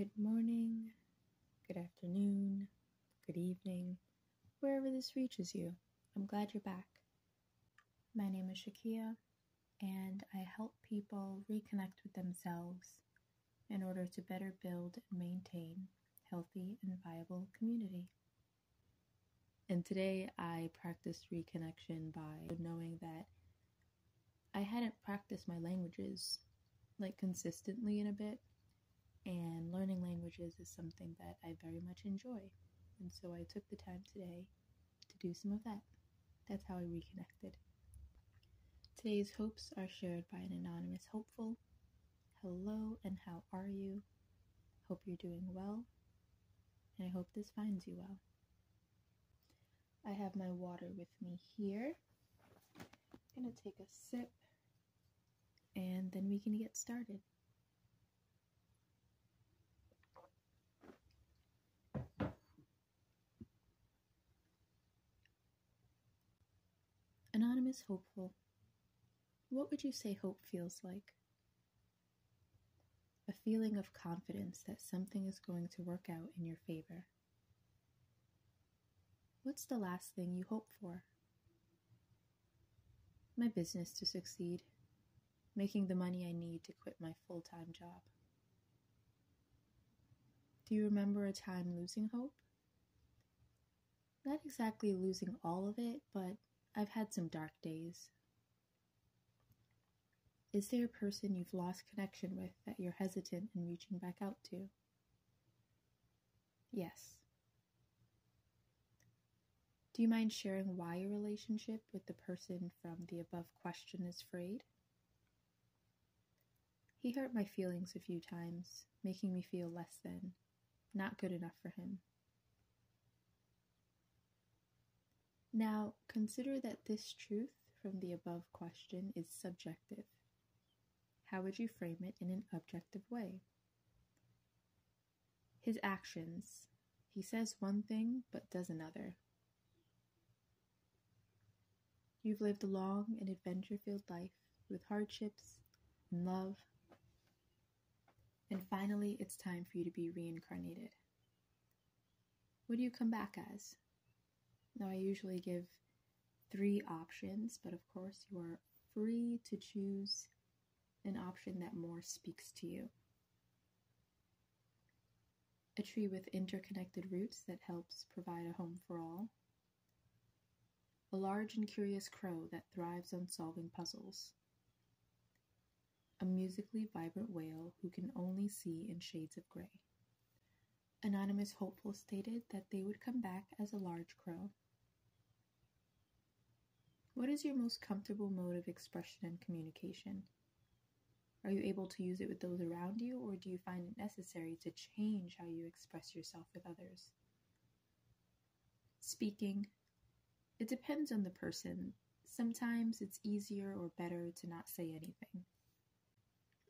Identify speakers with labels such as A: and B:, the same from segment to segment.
A: Good morning, good afternoon, good evening, wherever this reaches you. I'm glad you're back. My name is Shakiah, and I help people reconnect with themselves in order to better build and maintain healthy and viable community. And today I practiced reconnection by knowing that I hadn't practiced my languages like consistently in a bit languages is something that I very much enjoy. And so I took the time today to do some of that. That's how I reconnected. Today's hopes are shared by an anonymous hopeful. Hello, and how are you? Hope you're doing well, and I hope this finds you well. I have my water with me here. I'm gonna take a sip, and then we can get started. Anonymous Hopeful, what would you say hope feels like? A feeling of confidence that something is going to work out in your favor. What's the last thing you hope for? My business to succeed, making the money I need to quit my full time job. Do you remember a time losing hope? Not exactly losing all of it, but I've had some dark days. Is there a person you've lost connection with that you're hesitant in reaching back out to? Yes. Do you mind sharing why your relationship with the person from the above question is frayed? He hurt my feelings a few times, making me feel less than, not good enough for him. Now, consider that this truth from the above question is subjective. How would you frame it in an objective way? His actions. He says one thing but does another. You've lived a long and adventure filled life with hardships and love. And finally, it's time for you to be reincarnated. What do you come back as? Now, I usually give three options, but of course, you are free to choose an option that more speaks to you. A tree with interconnected roots that helps provide a home for all. A large and curious crow that thrives on solving puzzles. A musically vibrant whale who can only see in shades of gray. Anonymous Hopeful stated that they would come back as a large crow. What is your most comfortable mode of expression and communication? Are you able to use it with those around you, or do you find it necessary to change how you express yourself with others? Speaking. It depends on the person. Sometimes it's easier or better to not say anything.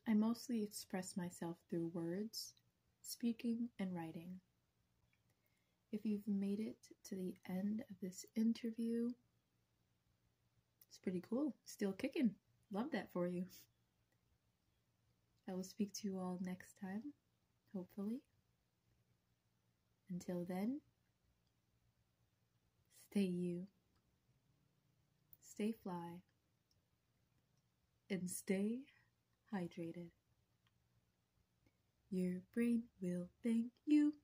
A: I mostly express myself through words, speaking, and writing. If you've made it to the end of this interview, it's pretty cool. Still kicking. Love that for you. I will speak to you all next time, hopefully. Until then, stay you, stay fly, and stay hydrated. Your brain will thank you.